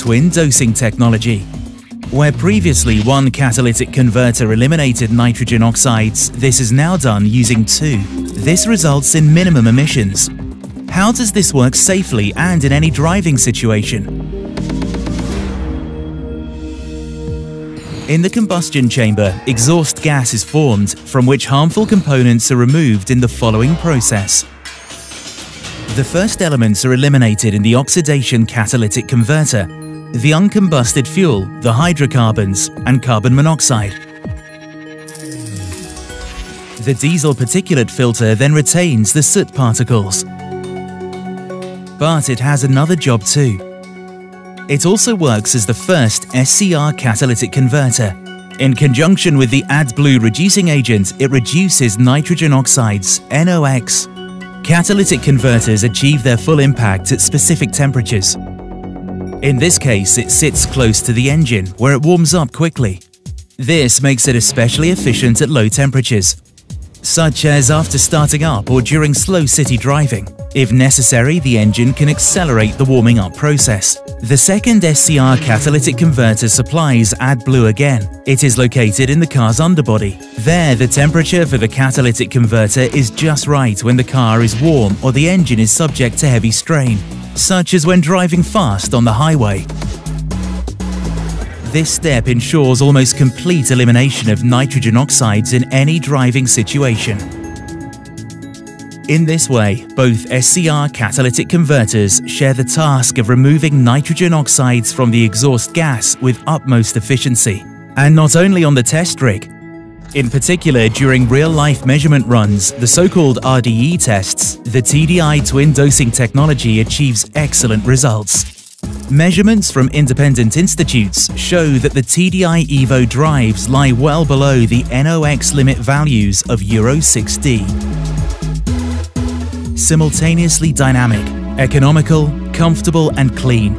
twin dosing technology. Where previously one catalytic converter eliminated nitrogen oxides, this is now done using two. This results in minimum emissions. How does this work safely and in any driving situation? In the combustion chamber, exhaust gas is formed, from which harmful components are removed in the following process. The first elements are eliminated in the oxidation catalytic converter, the uncombusted fuel, the hydrocarbons, and carbon monoxide. The diesel particulate filter then retains the soot particles. But it has another job too. It also works as the first SCR catalytic converter. In conjunction with the AdBlue reducing agent, it reduces nitrogen oxides, NOx. Catalytic converters achieve their full impact at specific temperatures. In this case, it sits close to the engine, where it warms up quickly. This makes it especially efficient at low temperatures, such as after starting up or during slow city driving. If necessary, the engine can accelerate the warming up process. The second SCR catalytic converter supplies AdBlue again. It is located in the car's underbody. There, the temperature for the catalytic converter is just right when the car is warm or the engine is subject to heavy strain, such as when driving fast on the highway. This step ensures almost complete elimination of nitrogen oxides in any driving situation. In this way, both SCR catalytic converters share the task of removing nitrogen oxides from the exhaust gas with utmost efficiency. And not only on the test rig. In particular, during real-life measurement runs, the so-called RDE tests, the TDI twin dosing technology achieves excellent results. Measurements from independent institutes show that the TDI Evo drives lie well below the NOx limit values of Euro 6D. Simultaneously dynamic, economical, comfortable and clean,